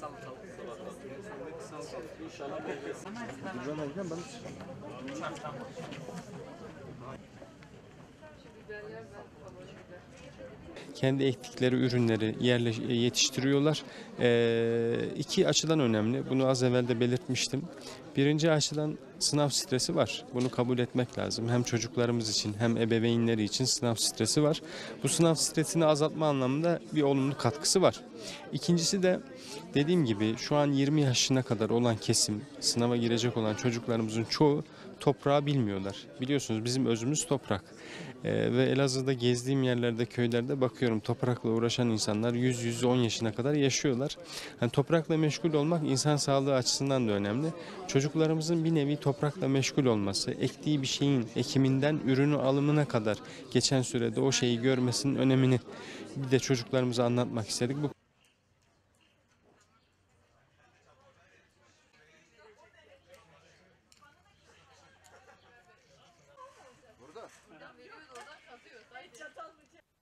Salatalık. Salatalık. Salatalık. İnşallah meyvesi. Güzel olacağım ben. Çarşamba. Kendi ektikleri ürünleri yerle yetiştiriyorlar. Ee, iki açıdan önemli. Bunu az evvel de belirtmiştim. Birinci açıdan sınav stresi var. Bunu kabul etmek lazım. Hem çocuklarımız için hem ebeveynleri için sınav stresi var. Bu sınav stresini azaltma anlamında bir olumlu katkısı var. İkincisi de dediğim gibi şu an 20 yaşına kadar olan kesim, sınava girecek olan çocuklarımızın çoğu toprağı bilmiyorlar. Biliyorsunuz bizim özümüz toprak. Ee, ve Elazığ'da gezdiğim yerlerde, köylerde bakıyorum toprakla uğraşan insanlar 100-110 yaşına kadar yaşıyorlar. Yani toprakla meşgul olmak insan sağlığı açısından da önemli. Çocuklarımızın bir nevi toprakla meşgul olması, ektiği bir şeyin ekiminden ürünü alımına kadar geçen sürede o şeyi görmesinin önemini bir de çocuklarımıza anlatmak istedik. Bu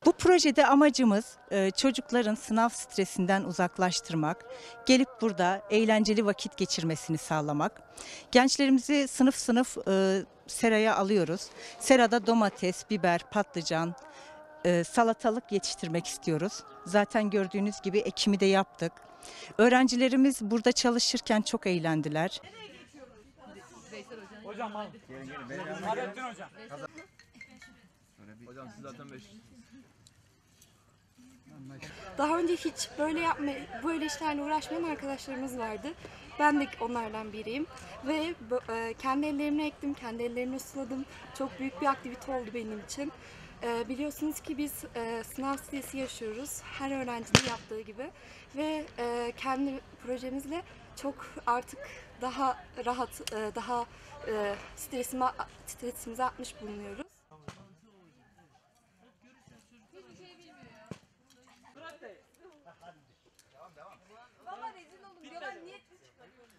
Bu projede amacımız e, çocukların sınav stresinden uzaklaştırmak, gelip burada eğlenceli vakit geçirmesini sağlamak. Gençlerimizi sınıf sınıf e, seraya alıyoruz. Serada domates, biber, patlıcan, e, salatalık yetiştirmek istiyoruz. Zaten gördüğünüz gibi ekimi de yaptık. Öğrencilerimiz burada çalışırken çok eğlendiler. Daha önce hiç böyle yapma, böyle işlerle uğraşmayan arkadaşlarımız vardı. Ben de onlardan biriyim ve e, kendi ellerimle ektim, kendi ellerimle suladım. Çok büyük bir aktivite oldu benim için. E, biliyorsunuz ki biz e, sınav stresi yaşıyoruz, her öğrencinin yaptığı gibi ve e, kendi projemizle çok artık daha rahat, e, daha e, stresime, stresimize atmış bulunuyoruz. Gracias.